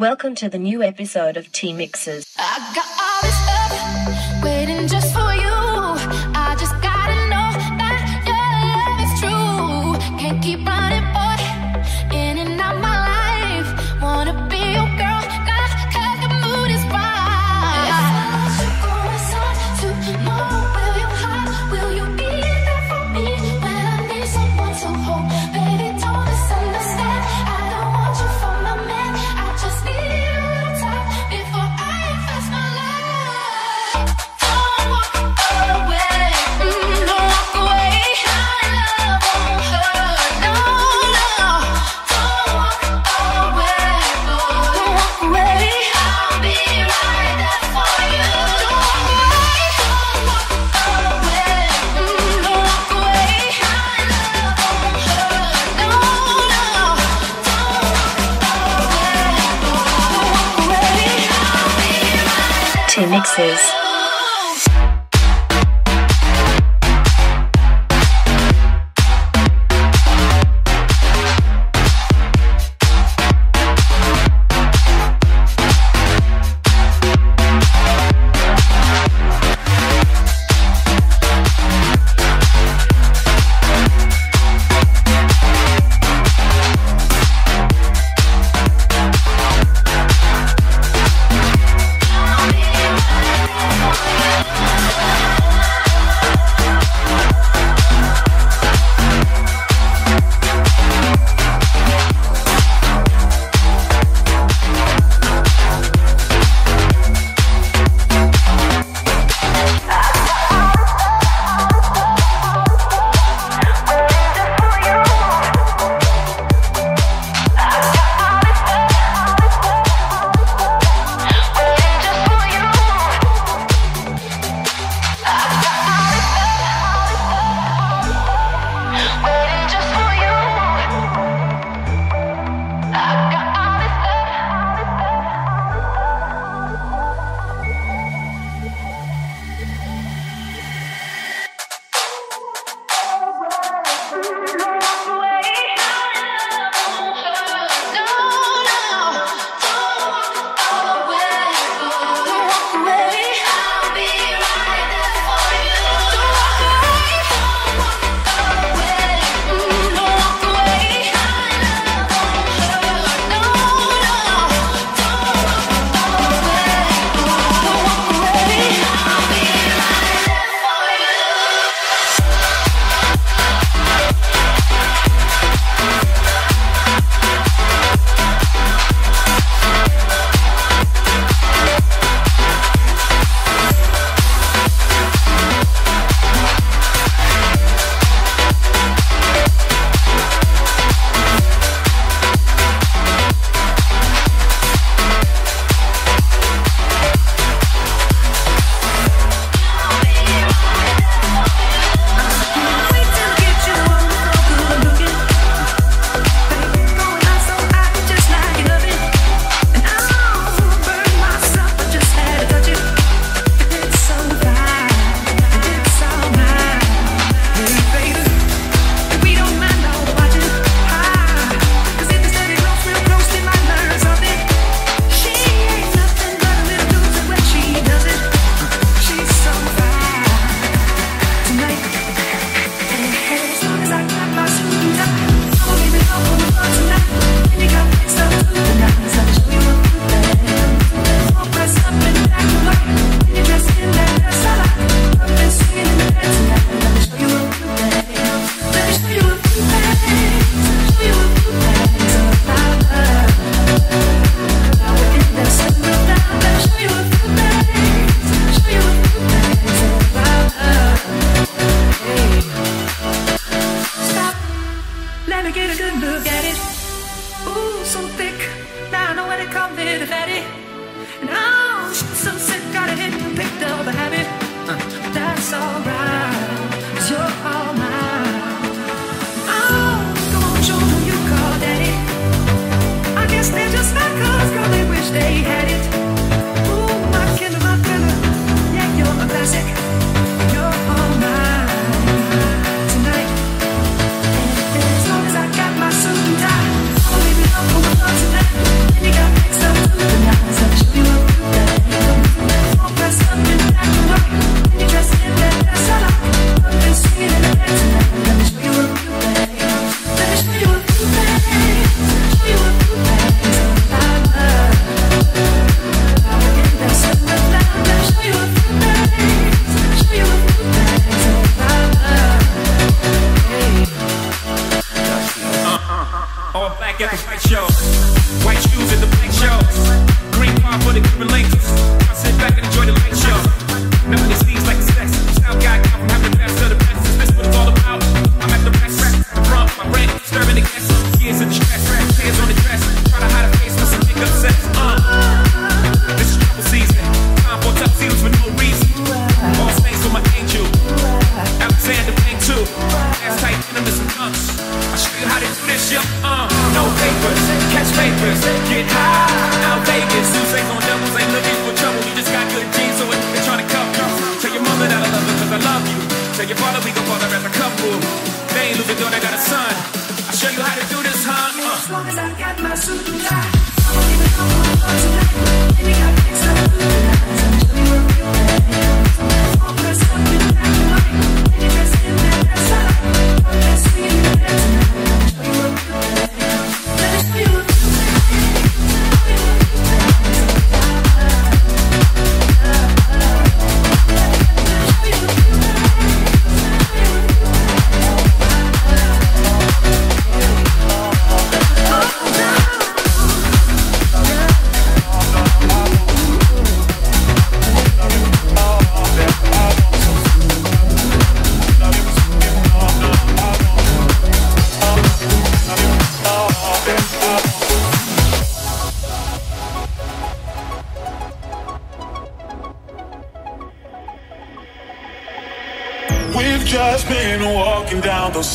Welcome to the new episode of TeE Mixes. T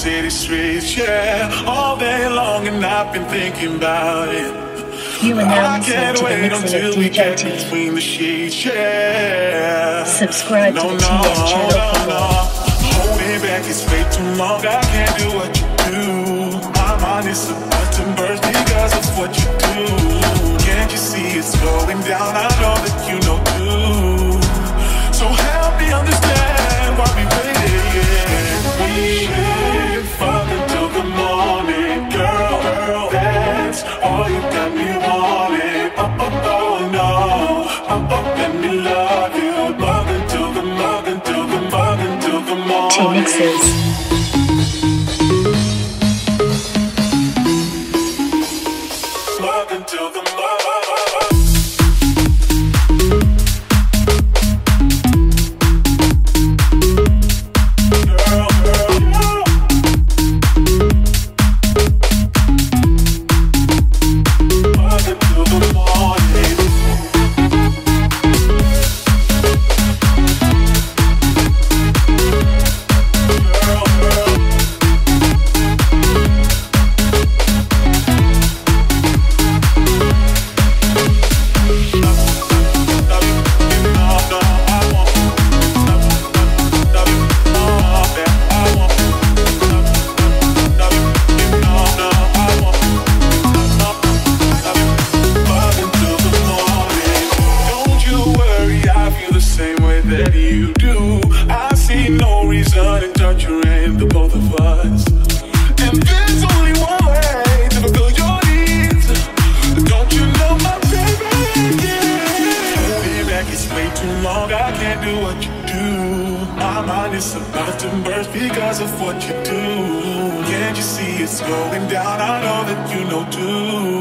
city streets, yeah. All day long, and I've been thinking about it. You are now listening to the mixing of Between the sheets, yeah. Subscribe no, to the no, channel no, for more. Back way too long. I can't do what you do. My mind is burst because of what you do. Can't you see it's going down? I know that you know too. So help me understand why we waited. Sanchez. of what you do. Can't you see it's going down? I know that you know too.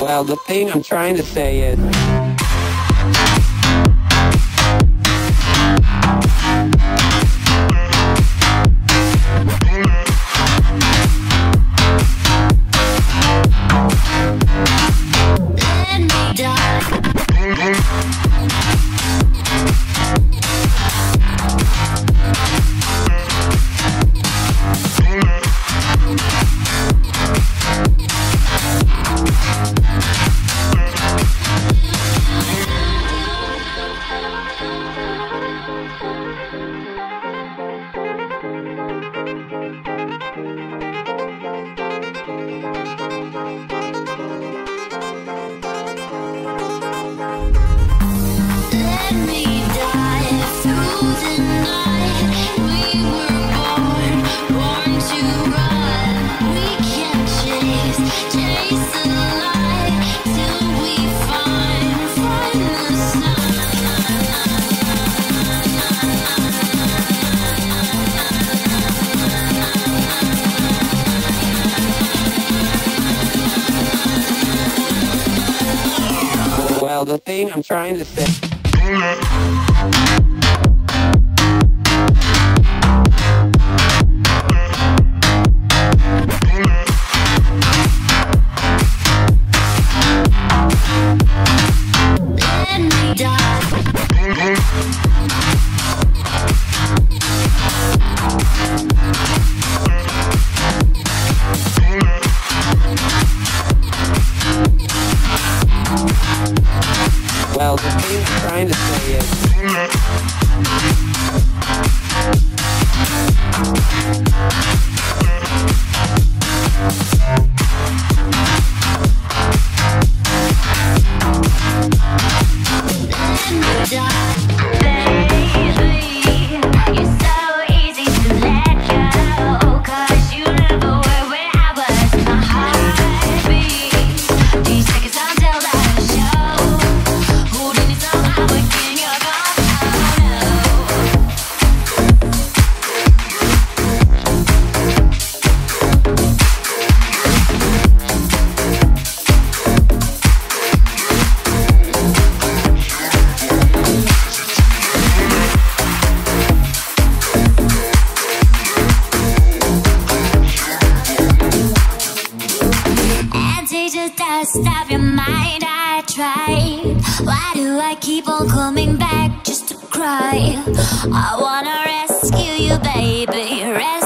Well, the thing I'm trying to say is... the thing I'm trying to say. I keep on coming back just to cry. I wanna rescue you, baby. Rescue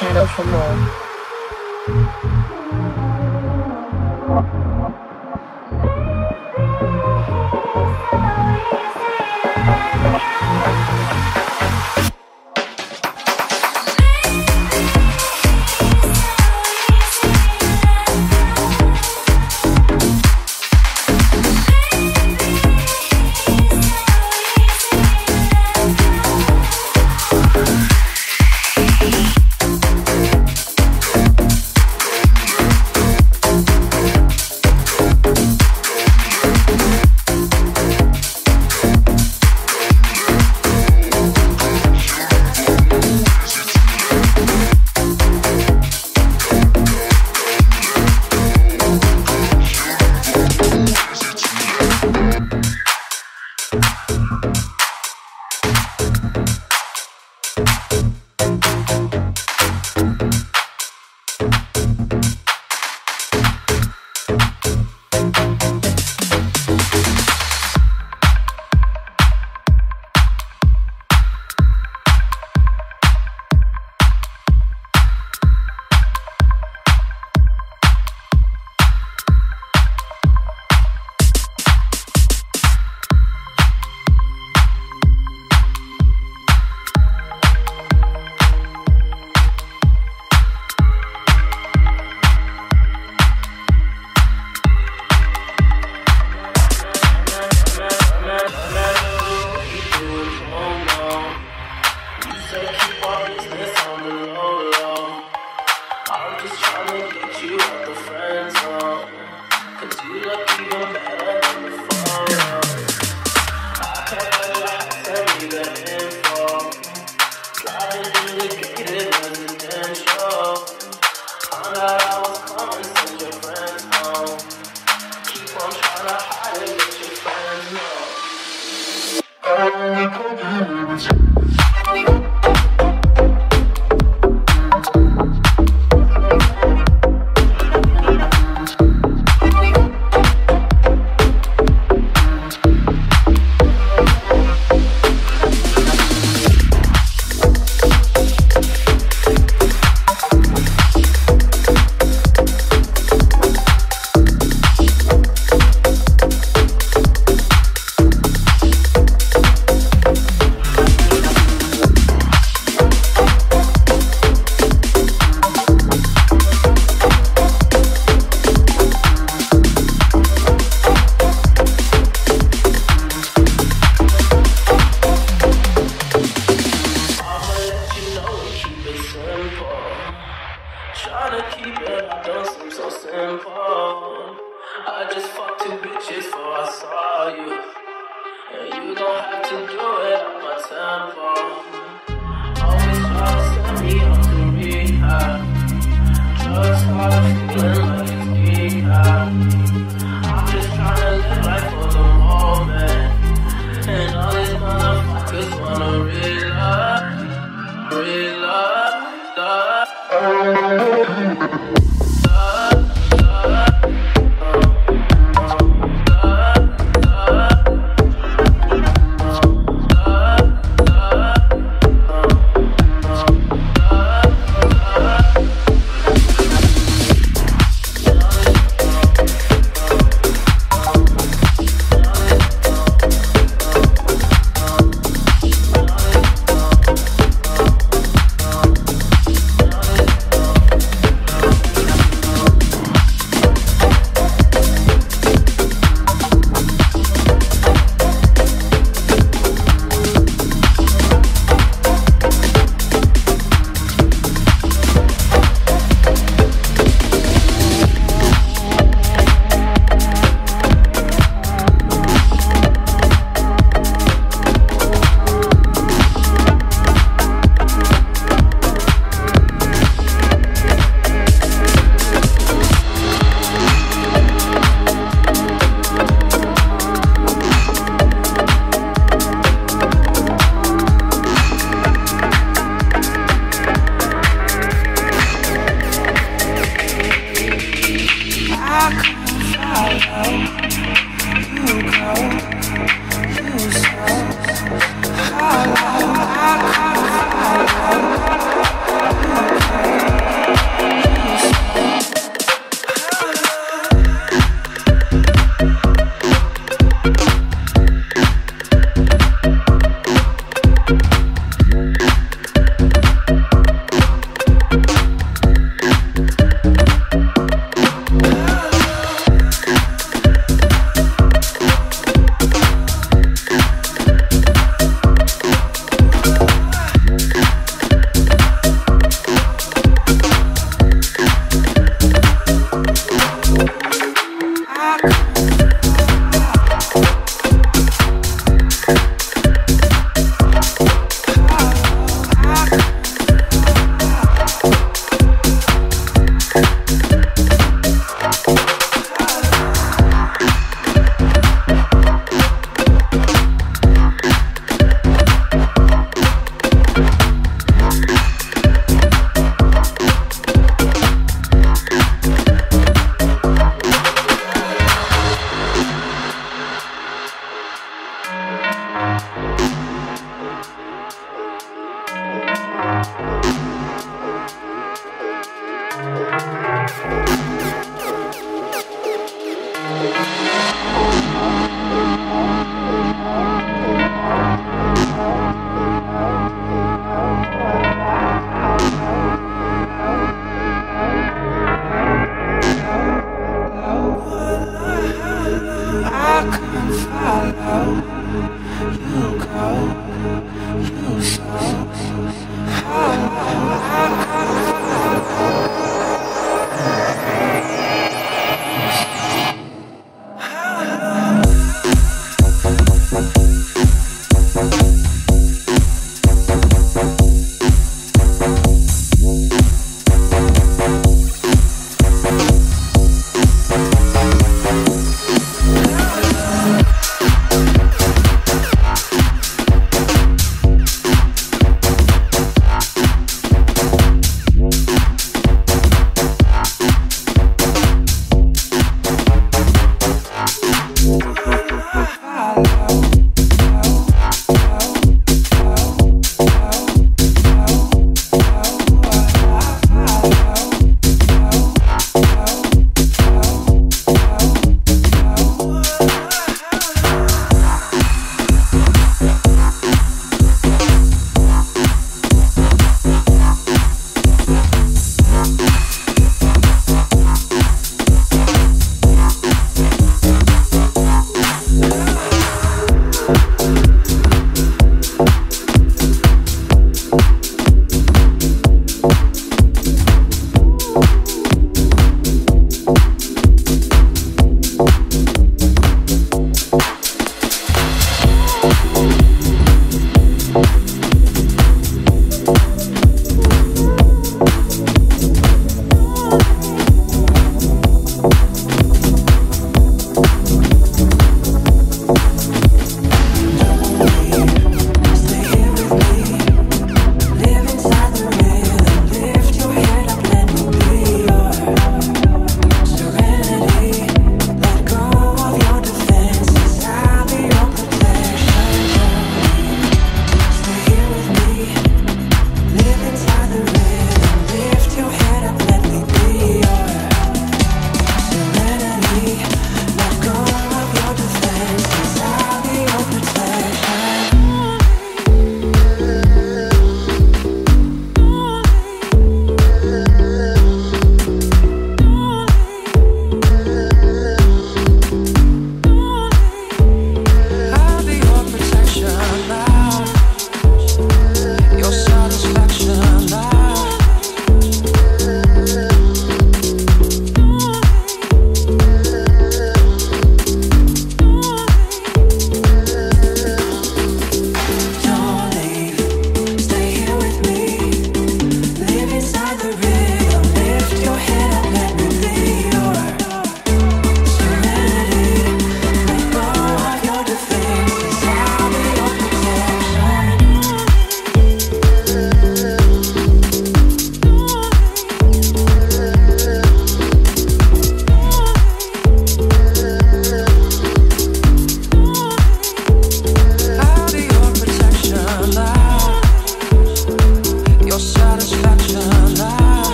shadow for more.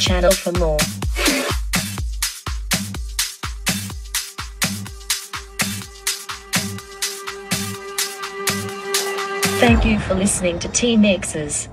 channel for more. Thank you for listening to TeE Mixes.